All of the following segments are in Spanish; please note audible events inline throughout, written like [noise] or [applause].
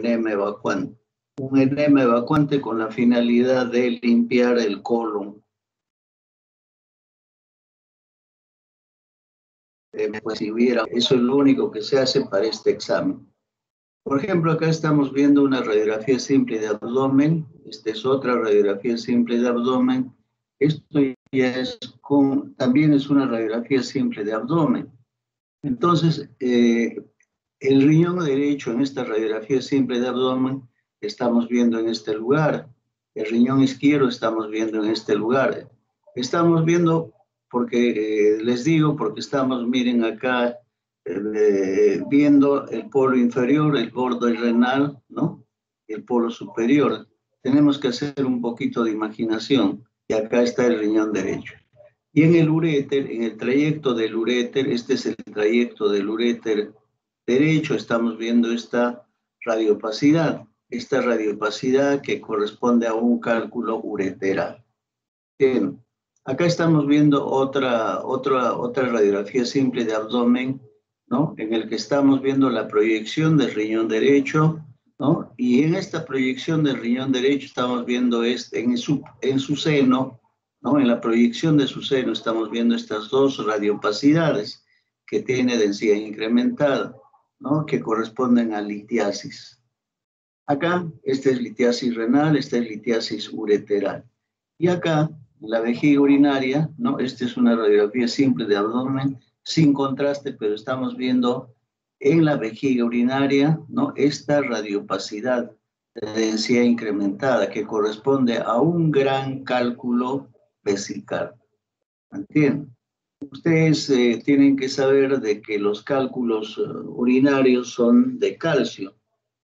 enema evacuante. Un enema evacuante con la finalidad de limpiar el colon. Eh, pues si hubiera, eso es lo único que se hace para este examen. Por ejemplo, acá estamos viendo una radiografía simple de abdomen. Esta es otra radiografía simple de abdomen. Esto ya es con, también es una radiografía simple de abdomen. Entonces, eh, el riñón derecho en esta radiografía simple de abdomen estamos viendo en este lugar. El riñón izquierdo estamos viendo en este lugar. Estamos viendo, porque eh, les digo, porque estamos, miren acá, eh, viendo el polo inferior, el borde renal, ¿no? El polo superior. Tenemos que hacer un poquito de imaginación. Y acá está el riñón derecho. Y en el uréter, en el trayecto del uréter, este es el trayecto del uréter derecho, estamos viendo esta radiopacidad, esta radiopacidad que corresponde a un cálculo ureteral. Bien, acá estamos viendo otra, otra, otra radiografía simple de abdomen, ¿no? En el que estamos viendo la proyección del riñón derecho, ¿no? Y en esta proyección del riñón derecho estamos viendo este, en, su, en su seno, ¿no? En la proyección de su seno estamos viendo estas dos radiopacidades que tiene densidad incrementada, ¿no? Que corresponden a litiasis. Acá, esta es litiasis renal, esta es litiasis ureteral. Y acá, la vejiga urinaria, ¿no? Esta es una radiografía simple de abdomen, sin contraste, pero estamos viendo en la vejiga urinaria, ¿no? Esta radiopacidad de densidad incrementada que corresponde a un gran cálculo vesical. ¿Entienden? Ustedes eh, tienen que saber de que los cálculos eh, urinarios son de calcio.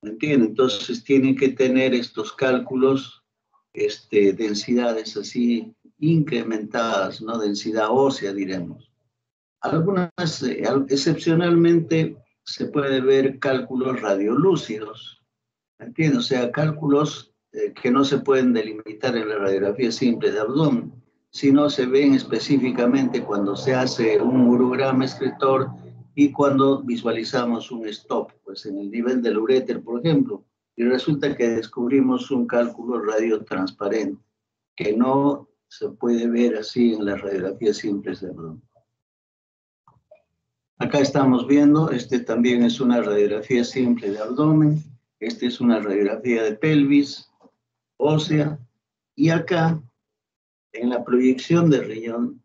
¿Entienden? Entonces tienen que tener estos cálculos, este, densidades así incrementadas, ¿no? Densidad ósea, diremos. Algunas, eh, excepcionalmente, se puede ver cálculos radiolúcidos. ¿Entienden? O sea, cálculos que no se pueden delimitar en la radiografía simple de abdomen sino se ven específicamente cuando se hace un urograma escritor y cuando visualizamos un stop, pues en el nivel del uréter, por ejemplo, y resulta que descubrimos un cálculo radiotransparente que no se puede ver así en las radiografías simples de abdomen. Acá estamos viendo, este también es una radiografía simple de abdomen, este es una radiografía de pelvis ósea, y acá en la proyección del riñón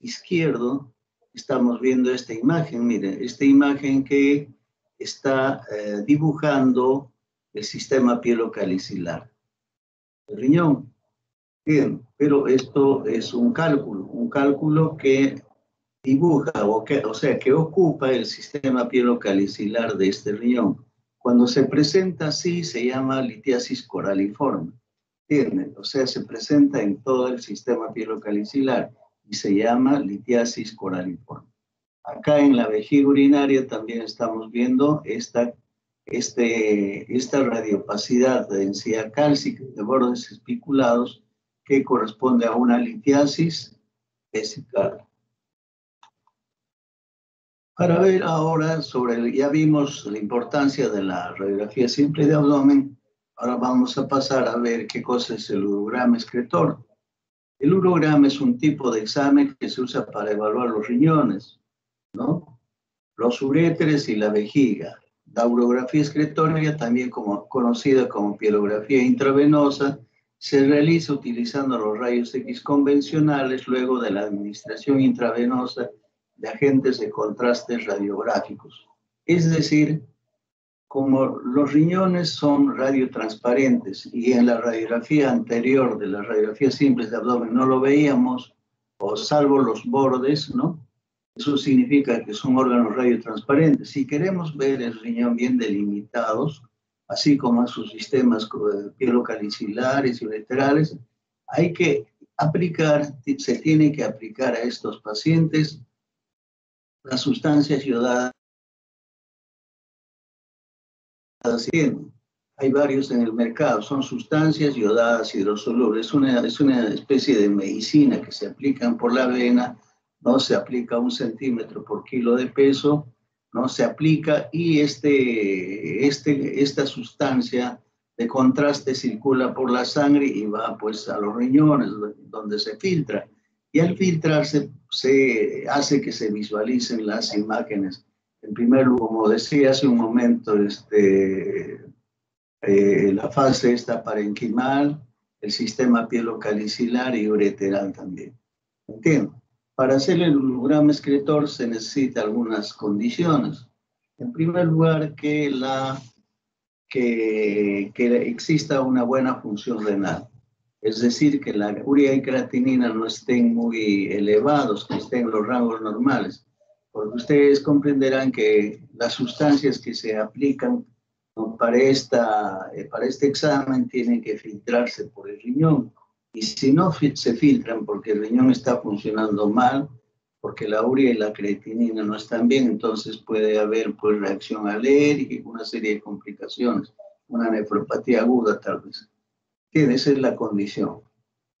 izquierdo estamos viendo esta imagen, miren, esta imagen que está eh, dibujando el sistema pielocalicilar. El riñón. Bien, pero esto es un cálculo, un cálculo que dibuja, o, que, o sea, que ocupa el sistema pielocalicilar de este riñón. Cuando se presenta así, se llama litiasis coraliforme. O sea, se presenta en todo el sistema pielocalicilar y se llama litiasis coraliforme. Acá en la vejiga urinaria también estamos viendo esta, este, esta radiopacidad de densidad cálcica de bordes espiculados que corresponde a una litiasis vesical. Para ver ahora sobre, ya vimos la importancia de la radiografía simple de abdomen, Ahora vamos a pasar a ver qué cosa es el urograma excretor. El urograma es un tipo de examen que se usa para evaluar los riñones, ¿no? Los uréteres y la vejiga. La urografía excretoria, también como, conocida como pielografía intravenosa, se realiza utilizando los rayos X convencionales luego de la administración intravenosa de agentes de contraste radiográficos. Es decir, como los riñones son radiotransparentes y en la radiografía anterior de las radiografías simples de abdomen no lo veíamos, o salvo los bordes, ¿no? Eso significa que son órganos radiotransparentes. Si queremos ver el riñón bien delimitados, así como a sus sistemas pielocalicilares y laterales, hay que aplicar, se tiene que aplicar a estos pacientes las sustancias yodadas hay varios en el mercado, son sustancias yodadas hidrosolubles. Es una, es una especie de medicina que se aplican por la vena, no se aplica un centímetro por kilo de peso ¿no? Se aplica y este, este, esta sustancia de contraste circula por la sangre y va pues a los riñones donde se filtra. Y al filtrarse se hace que se visualicen las imágenes. En primer lugar, como decía hace un momento, este, eh, la fase está parenquimal, el sistema pielocalicilar y ureteral también. ¿Entiendo? Para hacer el holograma escritor se necesita algunas condiciones. En primer lugar, que, la, que, que exista una buena función renal. Es decir, que la urea y creatinina no estén muy elevados, que estén en los rangos normales. Porque ustedes comprenderán que las sustancias que se aplican para, esta, eh, para este examen tienen que filtrarse por el riñón. Y si no se filtran porque el riñón está funcionando mal, porque la urea y la creatinina no están bien, entonces puede haber pues, reacción alérgica, una serie de complicaciones, una nefropatía aguda tal vez. Esa es la condición.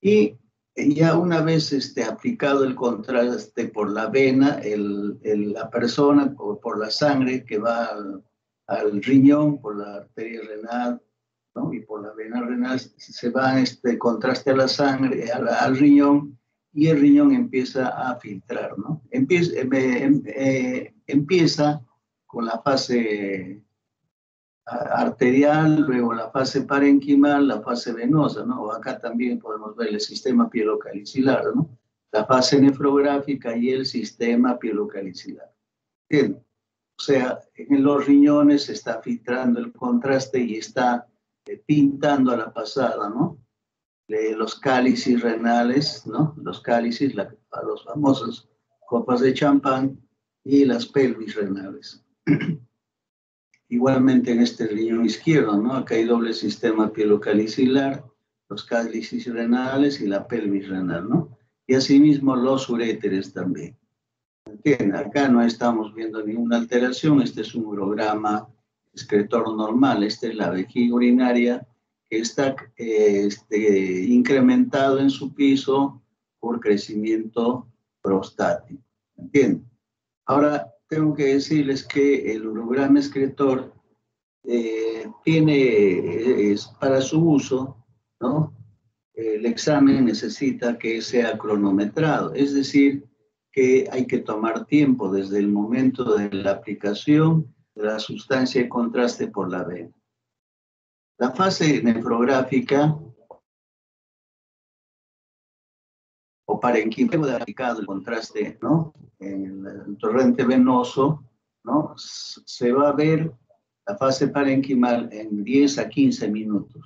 Y ya una vez este, aplicado el contraste por la vena, el, la persona, o por la sangre que va al riñón, por la arteria renal, y por la vena renal se va este contraste a la sangre, al, riñón, y el riñón empieza a filtrar, ¿no? Empieza, eh, em, eh, empieza con la fase arterial, luego la fase parenquimal, la fase venosa, ¿no? Acá también podemos ver el sistema pielocalicilar, ¿no? La fase nefrográfica y el sistema pielocalicilar. O sea, en los riñones se está filtrando el contraste y está eh, pintando a la pasada, ¿no? los cálices renales, ¿no? Los cálices, la, los famosos copas de champán y las pelvis renales. [clears throat] Igualmente en este riñón izquierdo, ¿no? Acá hay doble sistema pielocalicilar, los cálices renales y la pelvis renal, ¿no? Y asimismo los uréteres también. ¿Entienden? Acá no estamos viendo ninguna alteración, este es un urograma excretor normal, esta es la vejiga urinaria que está este, incrementado en su piso por crecimiento prostático. ¿Entienden? Ahora, tengo que decirles que el urograma excretor eh, tiene, es, para su uso, ¿no? El examen necesita que sea cronometrado, es decir, que hay que tomar tiempo desde el momento de la aplicación de la sustancia de contraste por la vena. La fase nefrográfica o parenquímico de aplicado el contraste ¿no? En el torrente venoso, ¿no? se va a ver la fase parenquimal en 10 a 15 minutos.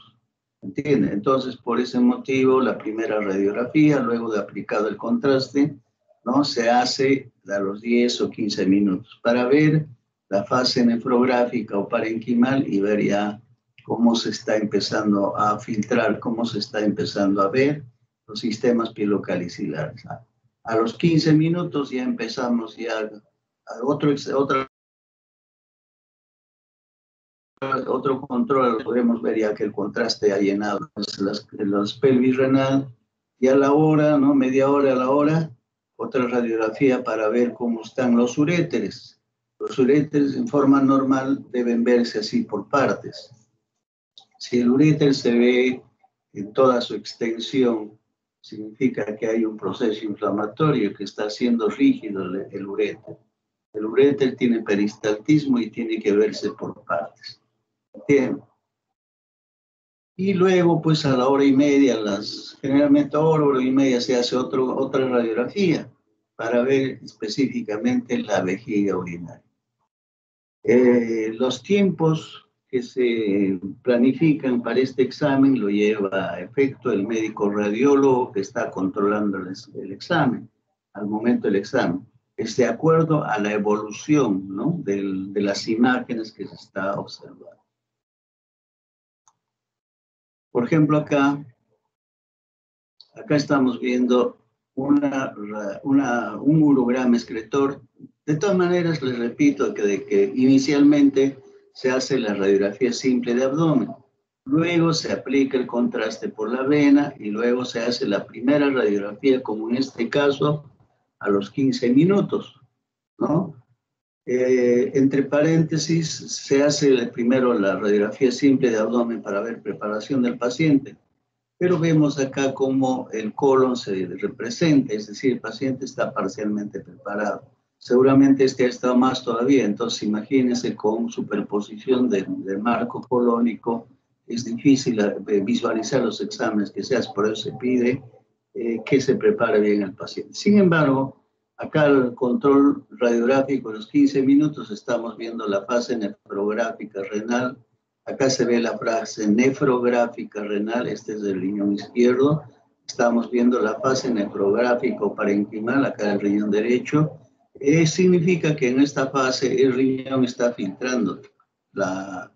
¿Entiende? Entonces, por ese motivo, la primera radiografía, luego de aplicado el contraste, ¿no? se hace a los 10 o 15 minutos para ver la fase nefrográfica o parenquimal y ver ya cómo se está empezando a filtrar, cómo se está empezando a ver los sistemas pielocalicilares. A los 15 minutos ya empezamos ya a otro, otra, otro control, podemos ver ya que el contraste ha llenado las, las pelvis renal y a la hora, ¿no? media hora a la hora, otra radiografía para ver cómo están los uréteres los uréteres en forma normal deben verse así por partes. Si el uréter se ve en toda su extensión, significa que hay un proceso inflamatorio que está haciendo rígido el uréter. El uréter tiene peristaltismo y tiene que verse por partes. ¿Entienden? Y luego, pues a la hora y media, las, generalmente a hora, hora y media se hace otro, otra radiografía para ver específicamente la vejiga urinaria. Eh, los tiempos que se planifican para este examen lo lleva a efecto el médico radiólogo que está controlando el, examen, al momento del examen. Es de acuerdo a la evolución ¿no? de las imágenes que se está observando. Por ejemplo, acá, acá estamos viendo una, una, un urograma excretor de todas maneras, les repito que, de que inicialmente se hace la radiografía simple de abdomen, luego se aplica el contraste por la vena y luego se hace la primera radiografía, como en este caso, a los 15 minutos. Eh, entre paréntesis, se hace primero la radiografía simple de abdomen para ver preparación del paciente, pero vemos acá cómo el colon se representa, es decir, el paciente está parcialmente preparado. Seguramente este ha estado más todavía, entonces imagínense con superposición del, marco colónico, es difícil eh, visualizar los exámenes que se hacen, por eso se pide eh, que se prepare bien el paciente. Sin embargo, Acá el control radiográfico, los 15 minutos, estamos viendo la fase nefrográfica renal. Acá se ve la fase nefrográfica renal, este es el riñón izquierdo. Estamos viendo la fase nefrográfico parenquimal, acá el riñón derecho. Eh, significa que en esta fase el riñón está filtrando la,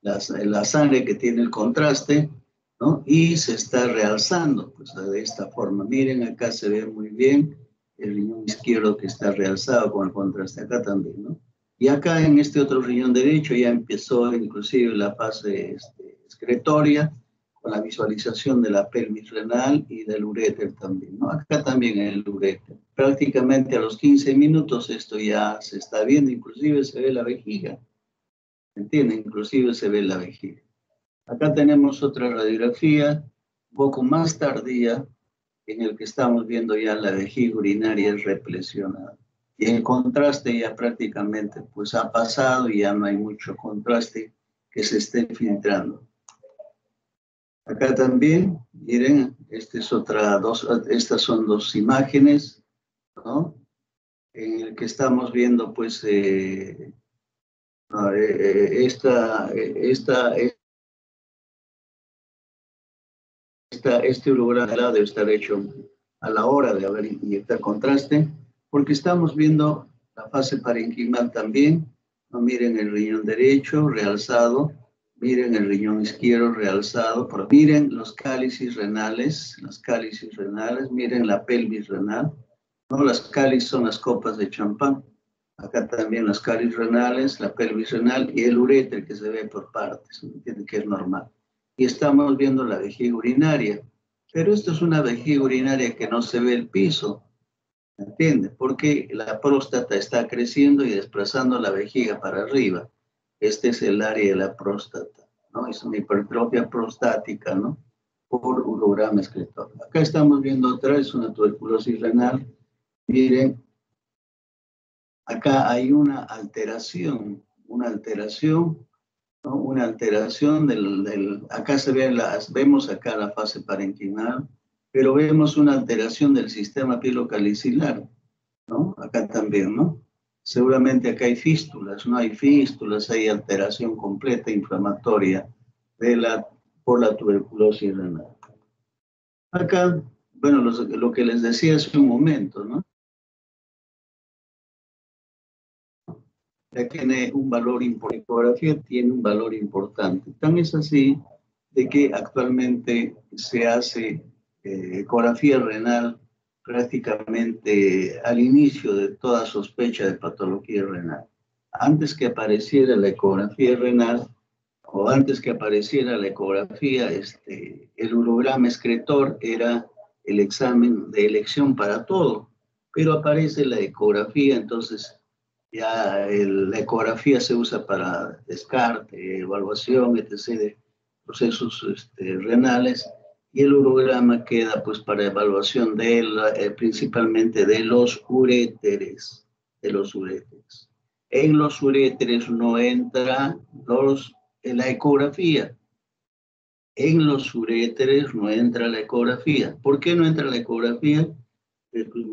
la, la sangre que tiene el contraste, ¿no? Y se está realzando, pues de esta forma. Miren, acá se ve muy bien el riñón izquierdo que está realzado con el contraste acá también, ¿no? Y acá en este otro riñón derecho ya empezó inclusive la fase este, excretoria, con la visualización de la pelvis renal y del uréter también, ¿no? Acá también el uréter. Prácticamente a los 15 minutos esto ya se está viendo, inclusive se ve la vejiga, ¿entienden? Inclusive se ve la vejiga. Acá tenemos otra radiografía, un poco más tardía, en el que estamos viendo ya la vejiga urinaria replesionada. Y el contraste ya prácticamente pues ha pasado y ya no hay mucho contraste que se esté filtrando. Acá también, miren, este es otra, dos, estas son dos imágenes, ¿no? En el que estamos viendo pues eh, eh, esta, esta, este holograma debe estar hecho a la hora de haber inyectar contraste, porque estamos viendo la fase parenquimal también. ¿no? Miren el riñón derecho realzado, miren el riñón izquierdo realzado, miren los cálices renales, las cálices renales, miren la pelvis renal. ¿No? Las cálices son las copas de champán. Acá también las cálices renales, la pelvis renal y el uréter que se ve por partes, que es normal y estamos viendo la vejiga urinaria. Pero esto es una vejiga urinaria que no se ve el piso, ¿entiende? Porque la próstata está creciendo y desplazando la vejiga para arriba. Este es el área de la próstata, ¿no? Es una hipertrofia prostática, ¿no? Por urograma excretor. Acá estamos viendo otra vez una tuberculosis renal. Miren, acá hay una alteración, una alteración una alteración del, acá se ven las, vemos acá la fase parenquinal, pero vemos una alteración del sistema pilocalicilar, ¿no? Acá también, ¿no? Seguramente acá hay fístulas, no hay fístulas, hay alteración completa inflamatoria de la, por la tuberculosis renal. Acá, bueno, lo que les decía hace un momento, ¿no? Tiene un valor importante, tiene un valor importante. Tan es así de que actualmente se hace eh, ecografía renal prácticamente al inicio de toda sospecha de patología renal. Antes que apareciera la ecografía renal, o antes que apareciera la ecografía, este, el urograma excretor era el examen de elección para todo, pero aparece la ecografía, entonces ya la ecografía se usa para descarte, evaluación, etc. de procesos este, renales y el urograma queda pues para evaluación de eh, principalmente de los uréteres, de los uréteres. En los uréteres no entra los, en la ecografía. En los uréteres no entra la ecografía. ¿Por qué no entra la ecografía?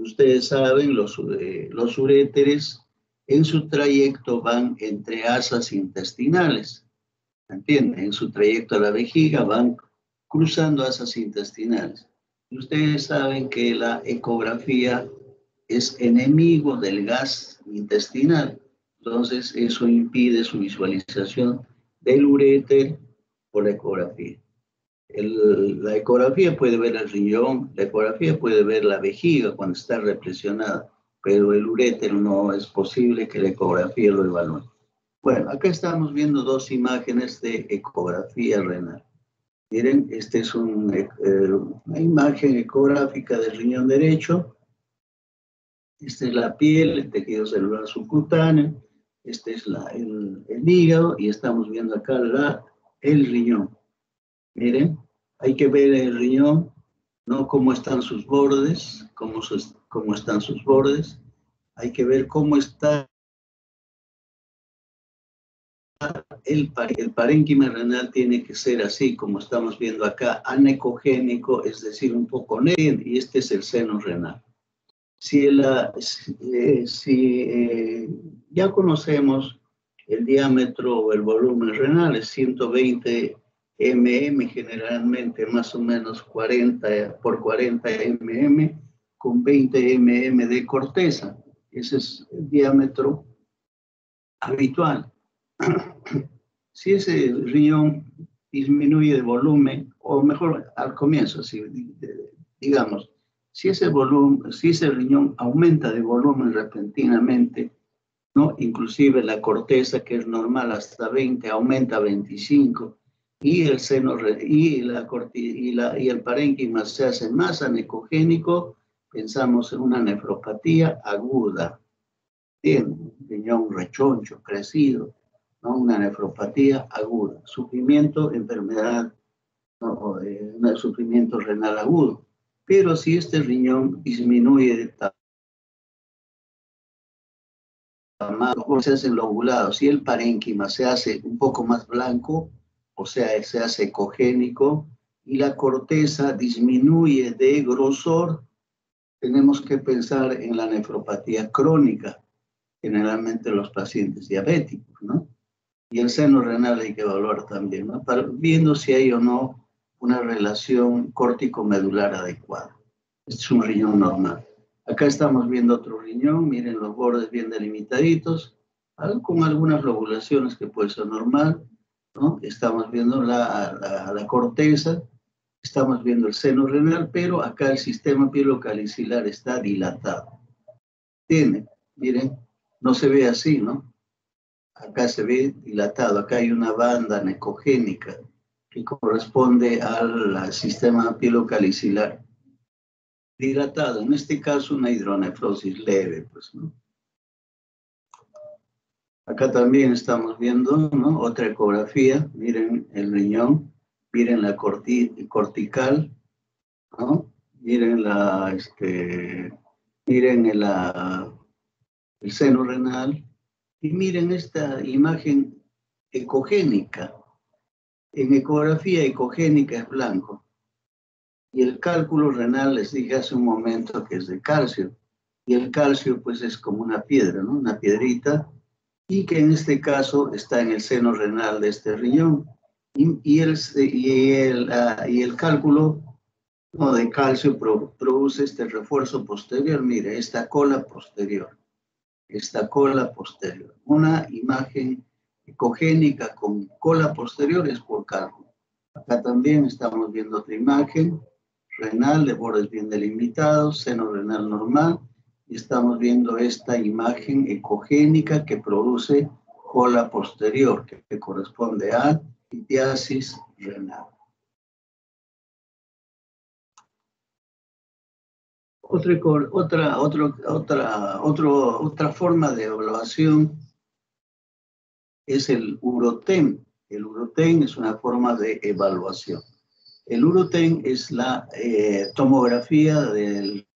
Ustedes saben, los, eh, los uréteres en su trayecto van entre asas intestinales. ¿Entienden? En su trayecto a la vejiga van cruzando asas intestinales. Ustedes saben que la ecografía es enemigo del gas intestinal. Entonces, eso impide su visualización del uréter por la ecografía. la ecografía puede ver el riñón, la ecografía puede ver la vejiga cuando está represionada pero el uréter no es posible que la ecografía lo evalúe. Bueno, acá estamos viendo dos imágenes de ecografía renal. Miren, esta es eh, una imagen ecográfica del riñón derecho. Esta es la piel, el tejido celular subcutáneo. Este es la, el, hígado y estamos viendo acá la, el riñón. Miren, hay que ver el riñón, ¿no? Cómo están sus bordes, cómo, cómo están sus bordes. Hay que ver cómo está el, el parénquima renal tiene que ser así, como estamos viendo acá, anecogénico, es decir, un poco negro, y este es el seno renal. Si, eh, si eh, ya conocemos el diámetro o el volumen renal, es 120 mm, generalmente más o menos 40 por 40 mm, con 20 mm de corteza. Ese es el diámetro habitual. [clears throat] si ese riñón disminuye de volumen, o mejor al comienzo, si, digamos, si ese, volumen, si ese riñón aumenta de volumen repentinamente, ¿no? inclusive la corteza, que es normal hasta 20, aumenta a 25, y el seno y, la, y, la, y el parénquima se hace más anecogénico, pensamos en una nefropatía aguda. Bien, riñón rechoncho, crecido, ¿no? una nefropatía aguda, sufrimiento, enfermedad, ¿no? Eh, sufrimiento renal agudo. Pero si este riñón disminuye de tamaño, se hace lobulado, si el parénquima se hace un poco más blanco, o sea, se hace ecogénico, y la corteza disminuye de grosor, tenemos que pensar en la nefropatía crónica, generalmente los pacientes diabéticos, ¿no? Y el seno renal hay que evaluar también, ¿no? Para, viendo si hay o no una relación córtico-medular adecuada. Este es un riñón normal. Acá estamos viendo otro riñón, miren los bordes bien delimitaditos, con algunas lobulaciones que puede ser normal, ¿no? Estamos viendo la, la, corteza, estamos viendo el seno renal, pero acá el sistema pielocalicilar está dilatado. Tiene, miren, no se ve así, ¿no? acá se ve dilatado, acá hay una banda necogénica que corresponde al sistema pielocalicilar dilatado, en este caso una hidronefrosis leve, pues, ¿no? Acá también estamos viendo otra ecografía, miren el riñón, miren la cortical, ¿no? miren la, este, miren el, el seno renal, y miren esta imagen ecogénica. En ecografía ecogénica es blanco. Y el cálculo renal, les dije hace un momento que es de calcio. Y el calcio pues es como una piedra, ¿no? Una piedrita. Y que en este caso está en el seno renal de este riñón. Y, el, y, el, ah, y el cálculo ¿no? de calcio produce este refuerzo posterior. Mire, esta cola posterior esta cola posterior. Una imagen ecogénica con cola posterior es por cálculo. Acá también estamos viendo otra imagen renal de bordes bien delimitados, seno renal normal, y estamos viendo esta imagen ecogénica que produce cola posterior, que, corresponde a litiasis renal. Otra, otra, otra, otra, otra forma de evaluación es el UROTEN. El UROTEN es una forma de evaluación. El UROTEN es la eh, tomografía del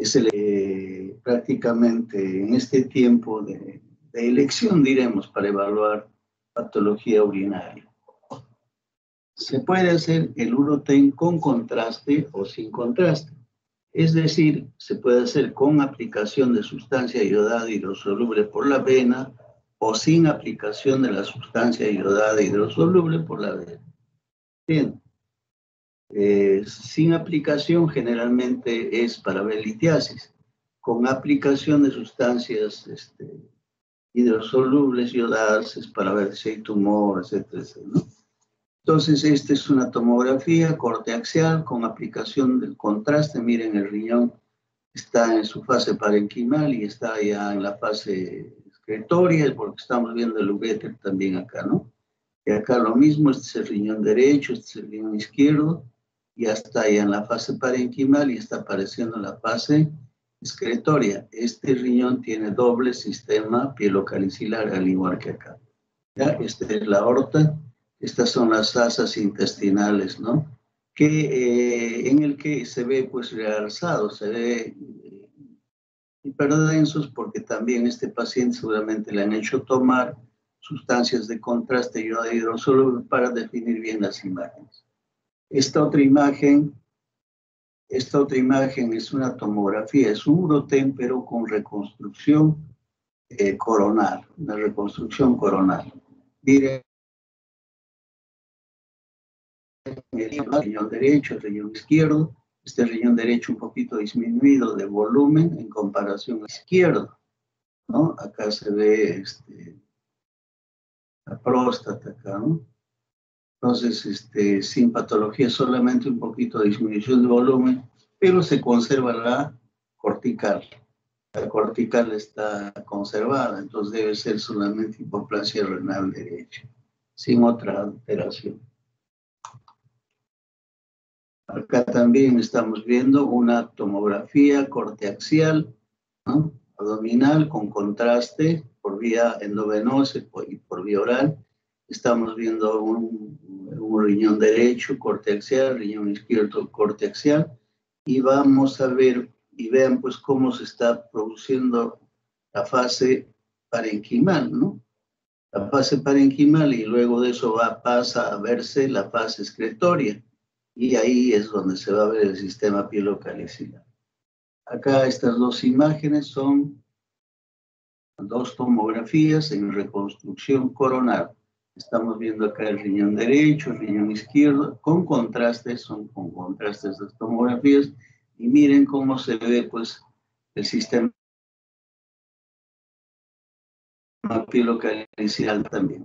es eh, prácticamente en este tiempo de, de elección, diremos, para evaluar patología urinaria. Se puede hacer el uroten con contraste o sin contraste. Es decir, se puede hacer con aplicación de sustancia iodada hidrosoluble por la vena o sin aplicación de la sustancia iodada hidrosoluble por la vena. Bien. Eh, sin aplicación generalmente es para litiasis. Con aplicación de sustancias este, hidrosolubles iodadas es para ver si hay tumor, etcétera, etcétera entonces, esta es una tomografía corte axial con aplicación del contraste. Miren, el riñón está en su fase parenquimal y está ya en la fase excretoria, porque estamos viendo el uréter también acá, ¿no? Y acá lo mismo, este es el riñón derecho, este es el riñón izquierdo, ya está ya en la fase parenquimal y está apareciendo en la fase excretoria. Este riñón tiene doble sistema pielocalicilar, al igual que acá. ¿Ya? Esta es la aorta, estas son las asas intestinales, ¿no? Que, eh, en el que se ve pues realzado, se ve eh, hiperdensos porque también este paciente seguramente le han hecho tomar sustancias de contraste iodado solo para definir bien las imágenes. Esta otra imagen esta otra imagen es una tomografía, es un urotem, pero con reconstrucción eh, coronal, una reconstrucción coronal. Miren, el riñón derecho, el riñón izquierdo, este riñón derecho un poquito disminuido de volumen en comparación al izquierdo. Acá se ve este, la próstata acá, ¿no? Entonces, este, sin patología, solamente un poquito de disminución de volumen, pero se conserva la cortical. La cortical está conservada, entonces debe ser solamente hipoplasia renal derecha, sin otra alteración. Acá también estamos viendo una tomografía corteaxial, abdominal con contraste por vía endovenosa y por vía oral. Estamos viendo un un riñón derecho, corte axial, riñón izquierdo, corte axial, y vamos a ver y vean pues cómo se está produciendo la fase parenquimal, ¿no? La fase parenquimal y luego de eso va, pasa a verse la fase excretoria y ahí es donde se va a ver el sistema pielocalicilar. Acá estas dos imágenes son dos tomografías en reconstrucción coronal. Estamos viendo acá el riñón derecho, el riñón izquierdo, con contrastes, son con contrastes las tomografías, y miren cómo se ve pues el sistema pilocalicial también.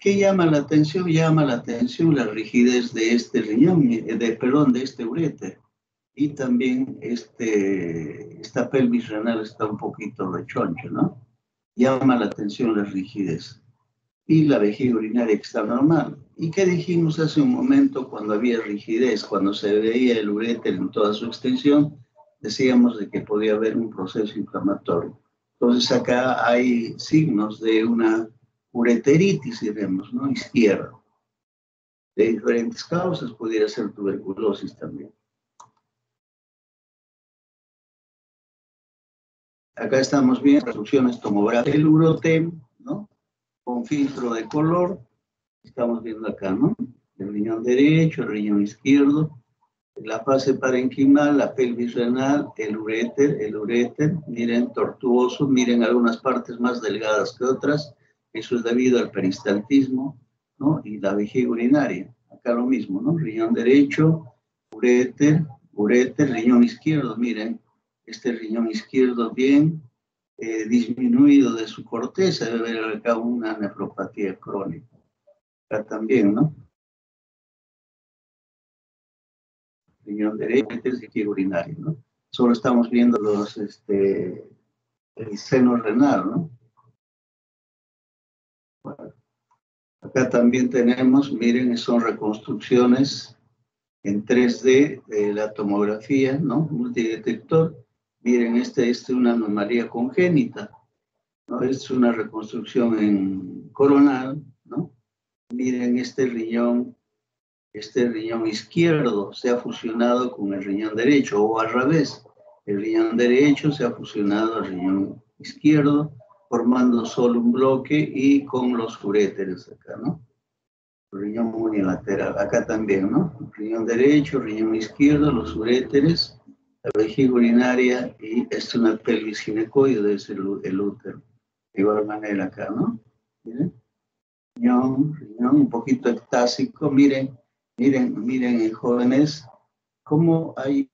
¿Qué llama la atención? Llama la atención la rigidez de este riñón, de, perdón, de este ureter. Y también este, esta pelvis renal está un poquito rechoncha, ¿no? Llama la atención la rigidez y la vejiga urinaria que está normal. ¿Y qué dijimos hace un momento cuando había rigidez, cuando se veía el uréter en toda su extensión? Decíamos de que podía haber un proceso inflamatorio. Entonces acá hay signos de una ureteritis, diremos, ¿no? Izquierda. De diferentes causas, pudiera ser tuberculosis también. Acá estamos viendo instrucciones tomográficas del urotem. Con filtro de color. Estamos viendo acá, ¿no? El riñón derecho, el riñón izquierdo, la fase parenquimal, la pelvis renal, el uréter, el uréter, miren, tortuoso, miren algunas partes más delgadas que otras, eso es debido al peristaltismo, ¿no? Y la vejiga urinaria, acá lo mismo, ¿no? Riñón derecho, uréter, uréter, riñón izquierdo, miren, este riñón izquierdo bien, eh, disminuido de su corteza, debe haber acá una nefropatía crónica. Acá también, ¿no? Riñón derecho urinario, ¿no? Solo estamos viendo los, este, el seno renal, ¿no? Acá también tenemos, miren, son reconstrucciones en 3D de la tomografía, ¿no? Multidetector Miren, esta es una anomalía congénita, ¿no? Es una reconstrucción en coronal, ¿no? Miren, este riñón, este riñón izquierdo se ha fusionado con el riñón derecho, o al revés, el riñón derecho se ha fusionado al riñón izquierdo, formando solo un bloque y con los uréteres acá, ¿no? riñón unilateral, acá también, ¿no? Riñón derecho, riñón izquierdo, los uréteres, la vejiga urinaria y es una pelvis ginecoide, es el, útero. De igual manera acá, ¿no? Miren. Riñón, riñón, un poquito ectásico. Miren, miren, miren, jóvenes, cómo hay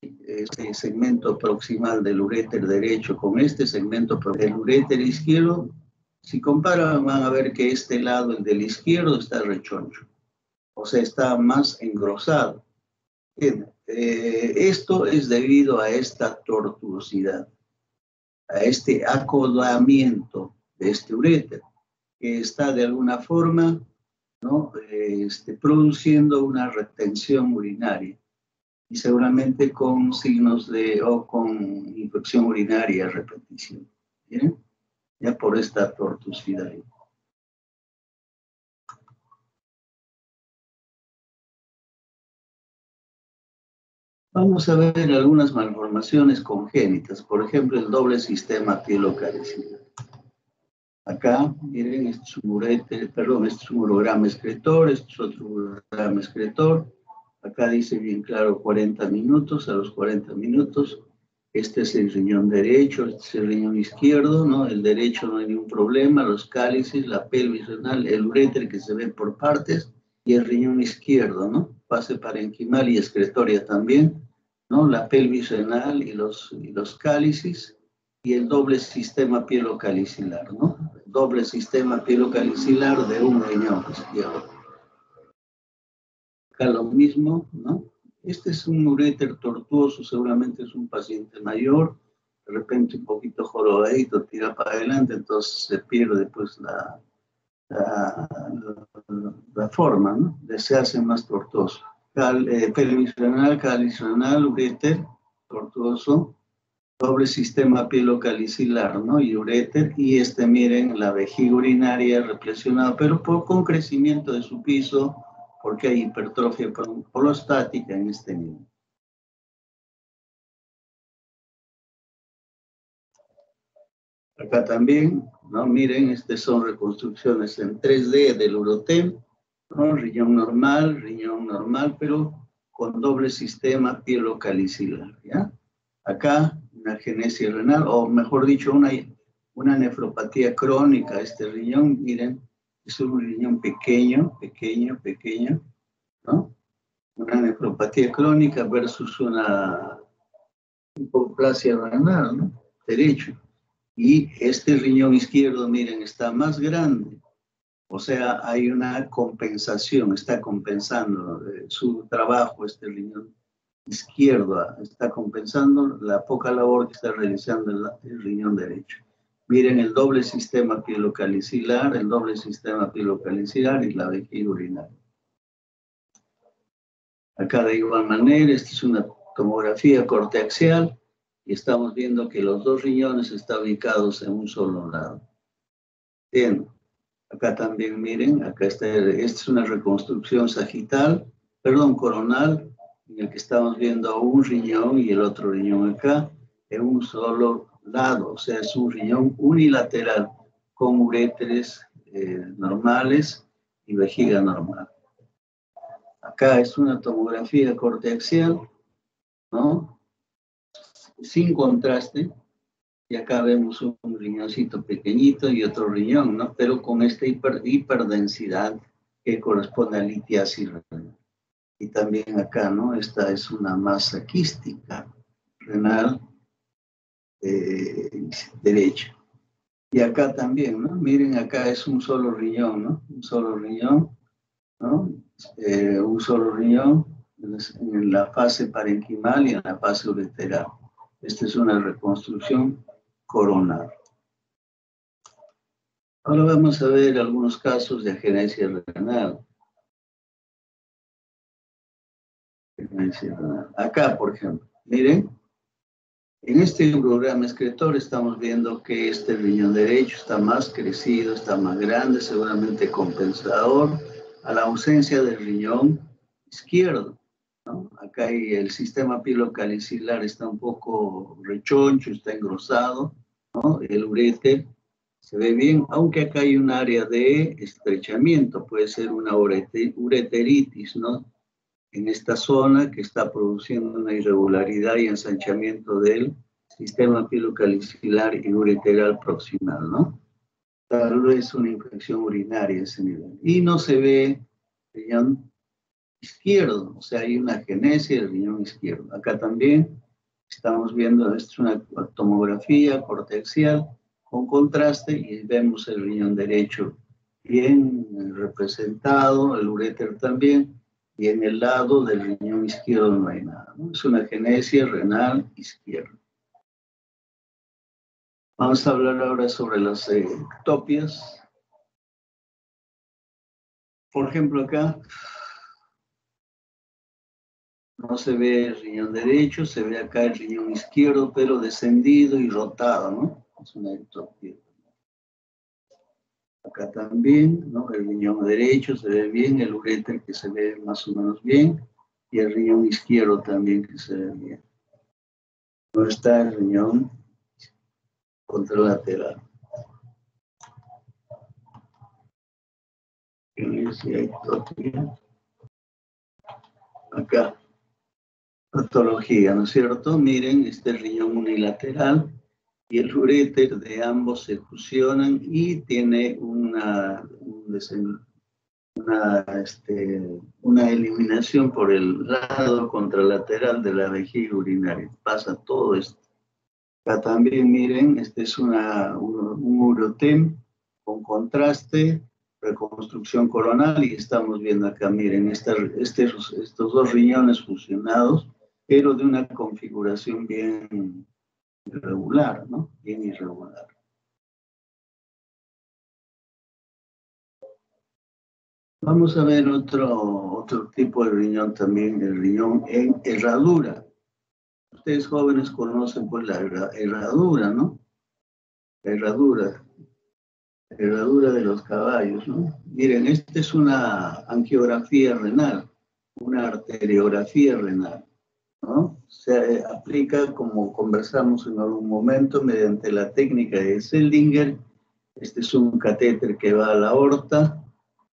este segmento proximal del uréter derecho con este segmento del uréter izquierdo, si comparan van a ver que este lado, el del izquierdo, está rechoncho. O sea, está más engrosado. Bien, eh, esto es debido a esta tortuosidad, a este acodamiento de este uréter, que está de alguna forma este, produciendo una retención urinaria. y seguramente con signos de o con infección urinaria repetición. ¿Bien? Ya por esta tortuosidad. Vamos a ver algunas malformaciones congénitas, por ejemplo, el doble sistema pielocaricial. Acá, miren, este es un perdón, este es un urograma excretor, este es otro urograma excretor. Acá dice bien claro 40 minutos, a los 40 minutos. Este es el riñón derecho, este es el riñón izquierdo, ¿no? El derecho no hay ningún problema, los cálices, la pelvis renal, el uréter que se ve por partes y el riñón izquierdo, ¿no? Pase parenquimal y excretoria también ¿no? La pelvis renal y los, y los cálices y el doble sistema pielocalicilar, ¿no? Doble sistema pielocalicilar de un riñón izquierdo. Acá lo mismo, ¿no? Este es un uréter tortuoso, seguramente es un paciente mayor, de repente un poquito jorobadito, tira para adelante, entonces se pierde pues la, la, la, forma, ¿no? Se hace más tortuoso cal, eh, pelvis renal, cáliz renal, uréter, tortuoso, doble sistema pielocalicilar, ¿no? Y uréter, y este, miren, la vejiga urinaria reflexionada, pero con crecimiento de su piso, porque hay hipertrofia prostática en este nivel. Acá también, ¿no? Miren, estas son reconstrucciones en 3D del urotel riñón normal, riñón normal, pero con doble sistema pielocalicilar, ¿ya? Acá una genesia renal, o mejor dicho, una, una nefropatía crónica, este riñón, miren, es un riñón pequeño, pequeño, pequeño, ¿no? Una nefropatía crónica versus una hipoplasia renal, ¿no? Derecho. Y este riñón izquierdo, miren, está más grande, o sea, hay una compensación, está compensando eh, su trabajo, este riñón izquierdo, ah, está compensando la poca labor que está realizando el, riñón derecho. Miren el doble sistema pielocalicilar, el doble sistema pielocalicilar y la vejiga urinaria. Acá de igual manera, esta es una tomografía corteaxial y estamos viendo que los dos riñones están ubicados en un solo lado. Bien, Acá también miren, acá está, esta es una reconstrucción sagital, perdón, coronal, en el que estamos viendo un riñón y el otro riñón acá, en un solo lado, o sea, es un riñón unilateral con uréteres eh, normales y vejiga normal. Acá es una tomografía corteaxial, ¿no? Sin contraste, y acá vemos un riñoncito pequeñito y otro riñón, ¿no? Pero con esta hiperdensidad que corresponde a litiasis renal. Y también acá, ¿no? Esta es una masa quística renal eh, derecha. Y acá también, ¿no? Miren, acá es un solo riñón, ¿no? Un solo riñón, ¿no? Eh, un solo riñón en la fase parenquimal y en la fase ureteral. Esta es una reconstrucción coronar. Ahora vamos a ver algunos casos de agenesia renal. Acá, por ejemplo, miren, en este programa escritor estamos viendo que este riñón derecho está más crecido, está más grande, seguramente compensador a la ausencia del riñón izquierdo. Acá el sistema pilocalicilar está un poco rechoncho, está engrosado, El uréter se ve bien, aunque acá hay un área de estrechamiento, puede ser una ureteritis, ¿no? En esta zona que está produciendo una irregularidad y ensanchamiento del sistema pilocalicilar y ureteral proximal, ¿no? Tal vez una infección urinaria ese nivel. Y no se ve izquierdo, o sea, hay una genesia del riñón izquierdo. Acá también estamos viendo, esto es una tomografía cortexial con contraste y vemos el riñón derecho bien representado, el uréter también, y en el lado del riñón izquierdo no hay nada. Es una genesia renal izquierda. Vamos a hablar ahora sobre las ectopias. Por ejemplo, acá No se ve el riñón derecho, se ve acá el riñón izquierdo, pero descendido y rotado, ¿no? Es una ectopía. Acá también, ¿no? El riñón derecho se ve bien, el uréter que se ve más o menos bien, y el riñón izquierdo también que se ve bien. No está el riñón contralateral. Acá, patología, ¿no es cierto? Miren, este riñón unilateral y el uréter de ambos se fusionan y tiene una, una, este, eliminación por el lado contralateral de la vejiga urinaria. Pasa todo esto. Acá también miren, este es una, un, un urotem con contraste, reconstrucción coronal y estamos viendo acá, miren, esta, este, estos dos riñones fusionados, pero de una configuración bien irregular, ¿no? Bien irregular. Vamos a ver otro, otro tipo de riñón también, el riñón en herradura. Ustedes jóvenes conocen pues la herradura, ¿no? La herradura, la herradura de los caballos, ¿no? Miren, esta es una angiografía renal, una arteriografía renal. Se aplica, como conversamos en algún momento, mediante la técnica de Seldinger. Este es un catéter que va a la aorta,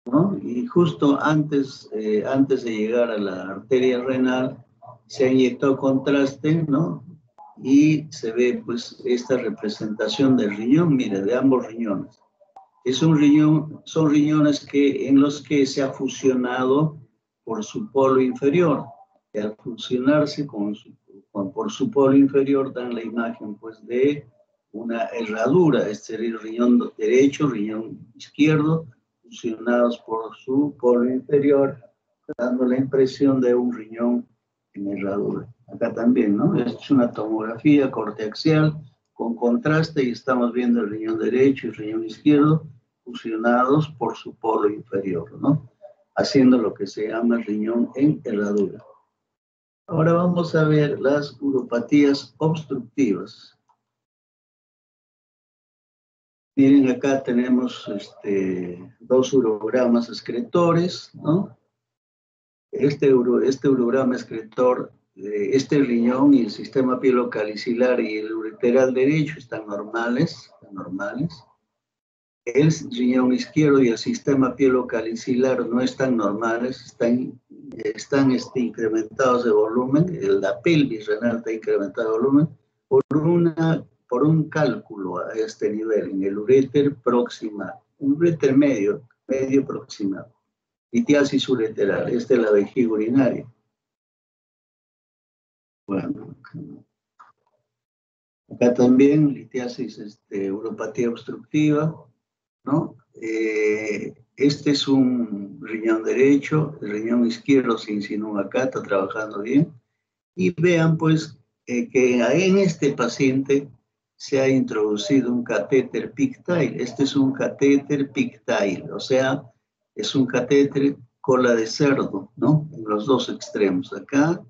¿no? Y justo antes, eh, antes de llegar a la arteria renal, se inyectó contraste, ¿no? Y se ve, pues, esta representación del riñón, mire, de ambos riñones. Es un riñón, son riñones que, en los que se ha fusionado por su polo inferior, que al fusionarse con por su polo inferior dan la imagen pues de una herradura, este el riñón derecho, riñón izquierdo, fusionados por su polo inferior, dando la impresión de un riñón en herradura. Acá también, ¿no? Es una tomografía corte axial con contraste y estamos viendo el riñón derecho y el riñón izquierdo fusionados por su polo inferior, ¿no? Haciendo lo que se llama riñón en herradura. Ahora vamos a ver las uropatías obstructivas. Miren, acá tenemos este, dos urogramas excretores, ¿no? Este, este urograma excretor, este riñón y el sistema pielocalicilar y el ureteral derecho están normales, están normales. El riñón izquierdo y el sistema pielocalicilar no están normales, están están este, incrementados de volumen, la pelvis renal está incrementada de volumen, por, una, por un cálculo a este nivel, en el uréter próxima, un uréter medio, medio próxima, litiasis ureteral, esta es la vejiga urinaria. Bueno, acá también litiasis, este, uropatía obstructiva, ¿no? Eh, este es un riñón derecho, el riñón izquierdo se insinúa acá, está trabajando bien. Y vean pues eh, que en este paciente se ha introducido un catéter pictile. Este es un catéter pictile, o sea, es un catéter cola de cerdo, ¿no? En los dos extremos, acá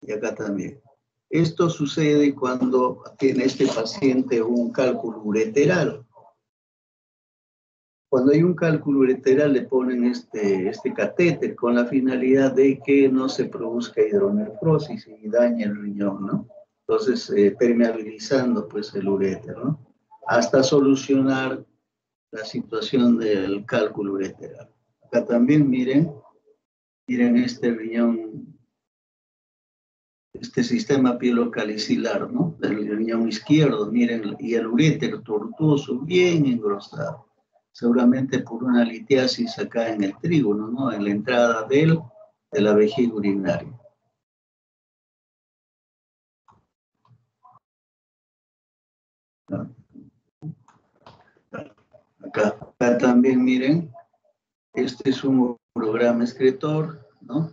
y acá también. Esto sucede cuando tiene este paciente un cálculo ureteral. Cuando hay un cálculo ureteral le ponen este, este catéter con la finalidad de que no se produzca hidronefrosis y dañe el riñón, ¿no? Entonces, eh, permeabilizando pues el uréter, ¿no? Hasta solucionar la situación del cálculo ureteral. Acá también miren, miren este riñón, este sistema pielocalicilar, ¿no? Del riñón izquierdo, miren, y el uréter tortuoso, bien engrosado seguramente por una litiasis acá en el trígono, ¿no? En la entrada del, de la vejiga urinaria. Acá, acá también miren, este es un programa escritor, ¿no?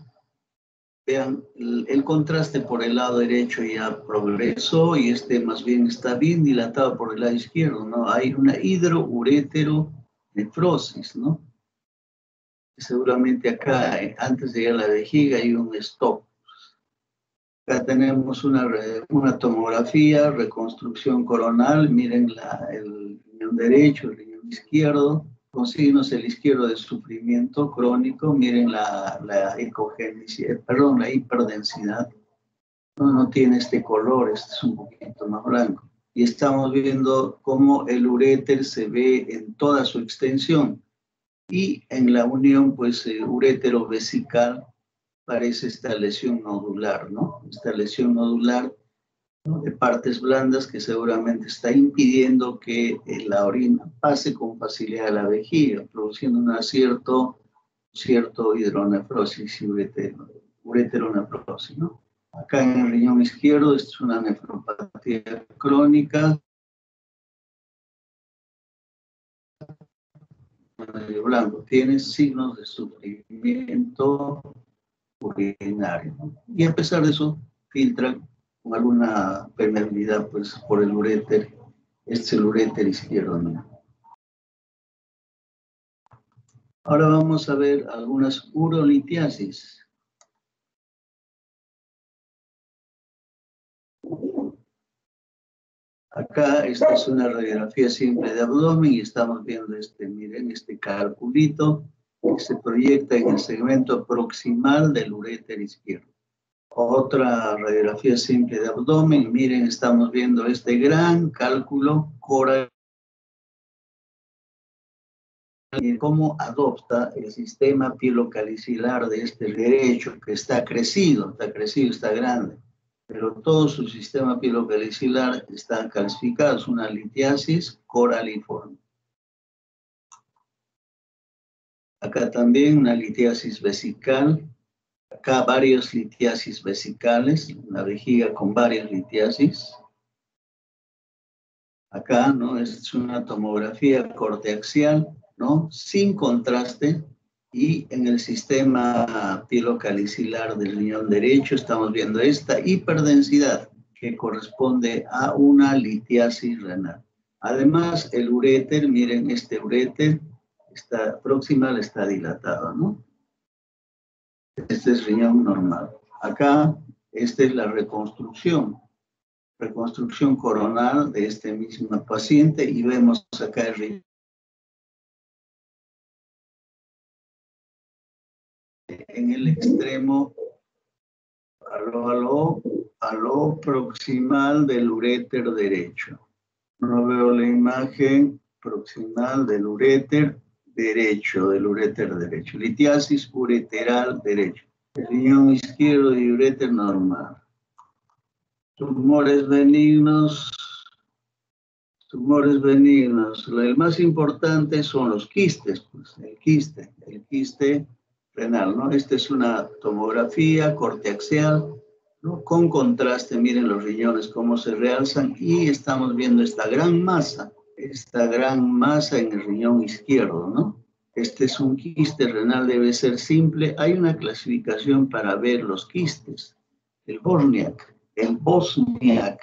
Vean, el, contraste por el lado derecho ya progresó y este más bien está bien dilatado por el lado izquierdo, ¿no? Hay una hidrourétero nefrosis, ¿no? Seguramente acá, eh, antes de llegar a la vejiga, hay un stop. Acá tenemos una, una tomografía, reconstrucción coronal. Miren la, el riñón derecho, el riñón izquierdo, con signos el izquierdo de sufrimiento crónico. Miren la, la perdón, la hiperdensidad. No, no tiene este color, este es un poquito más blanco. Y estamos viendo cómo el uréter se ve en toda su extensión. Y en la unión, pues, el urétero vesical parece esta lesión nodular, ¿no? Esta lesión nodular de partes blandas que seguramente está impidiendo que la orina pase con facilidad a la vejiga, produciendo una cierto, cierto hidronefrosis y ureteronefrosis, ¿no? Acá en el riñón izquierdo, esto es una nefropatía crónica. blanco tiene signos de sufrimiento urinario. Y a pesar de eso, filtra con alguna permeabilidad pues, por el uréter, este es el uréter izquierdo. Ahora vamos a ver algunas urolitiasis. Acá esta es una radiografía simple de abdomen y estamos viendo este, miren, este calculito que se proyecta en el segmento proximal del uréter izquierdo. Otra radiografía simple de abdomen, miren, estamos viendo este gran cálculo coral cómo adopta el sistema pilocalicilar de este derecho que está crecido, está crecido, está grande, pero todo su sistema pilocalicilar está calcificado, es una litiasis coraliforme. Acá también una litiasis vesical. Acá varios litiasis vesicales, una vejiga con varias litiasis. Acá, ¿no? Es una tomografía corteaxial, ¿no? Sin contraste. Y en el sistema pilocalicilar del riñón derecho estamos viendo esta hiperdensidad que corresponde a una litiasis renal. Además, el uréter, miren este uréter, está proximal está dilatado, ¿no? Este es riñón normal. Acá, esta es la reconstrucción, reconstrucción coronal de este mismo paciente y vemos acá el riñón. En el extremo a lo, a lo proximal del uréter derecho. No veo la imagen proximal del uréter derecho, del uréter derecho. Litiasis ureteral derecho. El riñón izquierdo y uréter normal. Tumores benignos. Tumores benignos. El más importante son los quistes, pues, el quiste, el quiste renal, ¿no? Esta es una tomografía corteaxial, ¿no? Con contraste, miren los riñones cómo se realzan y estamos viendo esta gran masa esta gran masa en el riñón izquierdo, ¿no? Este es un quiste renal, debe ser simple. Hay una clasificación para ver los quistes. El Bosniak, el Bosniak,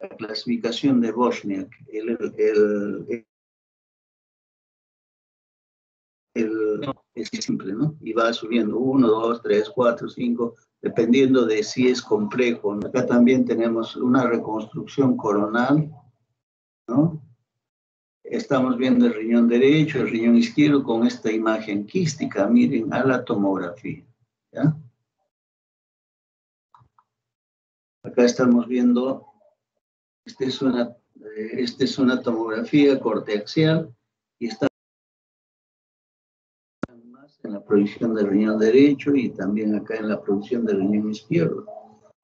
la clasificación de Bosniak, el, el, el, es simple, ¿no? Y va subiendo 1, 2, 3, 4, 5, dependiendo de si es complejo. Acá también tenemos una reconstrucción coronal, ¿no? Estamos viendo el riñón derecho, el riñón izquierdo con esta imagen quística. Miren a la tomografía. Acá estamos viendo, esta es una, este es una tomografía corteaxial y está en la proyección del riñón derecho y también acá en la proyección del riñón izquierdo.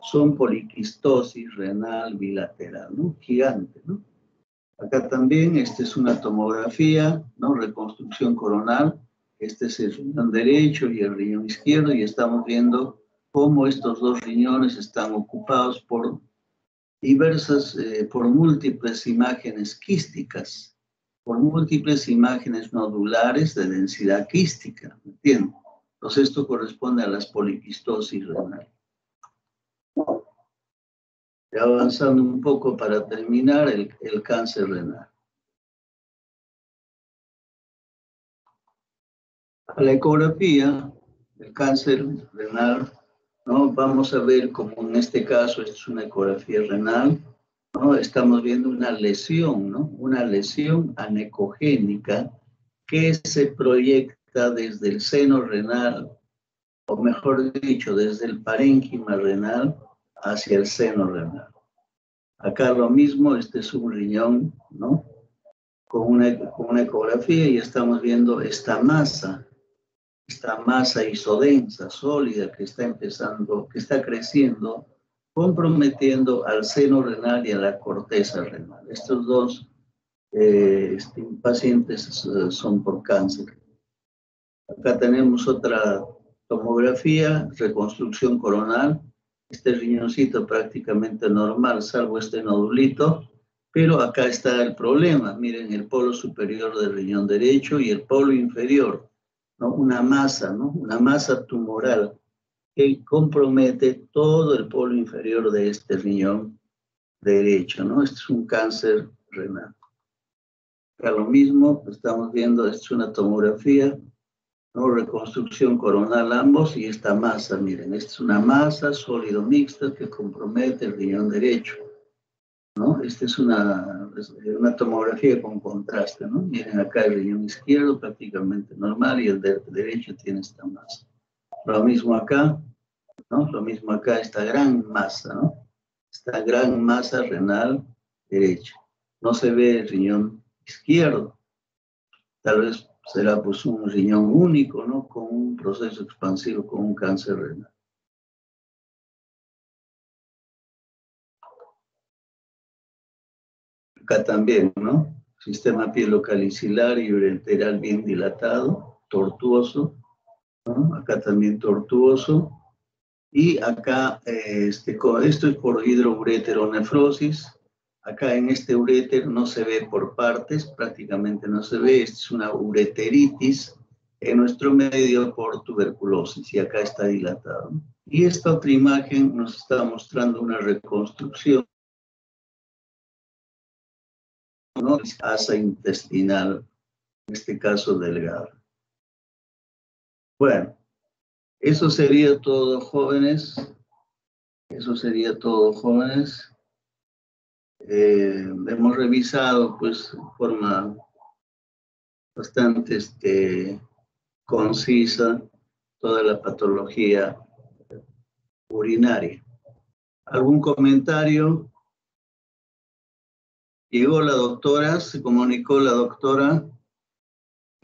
Son poliquistosis renal bilateral, ¿no? Gigante. Acá también, esta es una tomografía, ¿no? Reconstrucción coronal. Este es el riñón derecho y el riñón izquierdo y estamos viendo cómo estos dos riñones están ocupados por diversas, eh, por múltiples imágenes quísticas, por múltiples imágenes nodulares de densidad quística, ¿me entienden? Entonces esto corresponde a las poliquistosis renales avanzando un poco para terminar el, cáncer renal. A la ecografía, el cáncer renal ¿no? Vamos a ver como en este caso, es una ecografía renal, ¿no? Estamos viendo una lesión, ¿no? Una lesión anecogénica que se proyecta desde el seno renal, o mejor dicho, desde el parénquima renal hacia el seno renal. Acá lo mismo, este es un riñón, ¿no? Con una, con una ecografía y estamos viendo esta masa esta masa isodensa, sólida, que está empezando, que está creciendo, comprometiendo al seno renal y a la corteza renal. Estos dos eh, este, pacientes eh, son por cáncer. Acá tenemos otra tomografía, reconstrucción coronal. Este riñoncito prácticamente normal, salvo este nodulito, pero acá está el problema. Miren, el polo superior del riñón derecho y el polo inferior una masa, ¿no? una masa tumoral que compromete todo el polo inferior de este riñón derecho. ¿no? Este es un cáncer renal. Acá lo mismo, estamos viendo, es una tomografía, ¿no? reconstrucción coronal ambos y esta masa, miren, esta es una masa sólido mixta que compromete el riñón derecho. ¿no? Esta es una, una tomografía con contraste, ¿no? Miren acá el riñón izquierdo prácticamente normal y el derecho tiene esta masa. Lo mismo acá, ¿no? Lo mismo acá, esta gran masa, ¿no? Esta gran masa renal derecha. No se ve el riñón izquierdo. Tal vez será pues un riñón único, ¿no? Con un proceso expansivo, con un cáncer renal. Acá también, ¿no? Sistema pielocalicilar y ureteral bien dilatado, tortuoso, Acá también tortuoso. Y acá, este, esto es por hidroureteronefrosis. Acá en este uréter no se ve por partes, prácticamente no se ve. es una ureteritis en nuestro medio por tuberculosis y acá está dilatado. Y esta otra imagen nos está mostrando una reconstrucción no asa intestinal, en este caso delgada. Bueno, eso sería todo, jóvenes. Eso sería todo, jóvenes. Eh, hemos revisado, pues, de forma bastante este, concisa toda la patología urinaria. ¿Algún comentario? Llegó la doctora, se comunicó la doctora,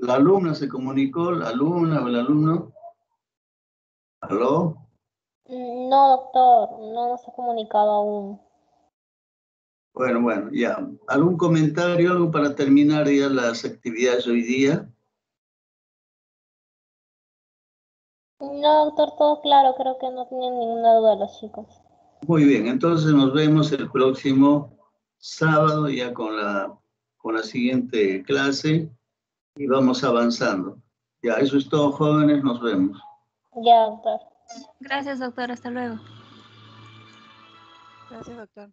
la alumna se comunicó, la alumna o el alumno. ¿Aló? No, doctor, no se ha comunicado aún. Bueno, bueno, ya. ¿Algún comentario, algo para terminar ya las actividades hoy día? No, doctor, todo claro, creo que no tienen ninguna duda los chicos. Muy bien, entonces nos vemos el próximo sábado ya con la, con la siguiente clase y vamos avanzando. Ya, eso es todo, jóvenes, nos vemos. Ya, doctor. Gracias, doctor, hasta luego. Gracias, doctor.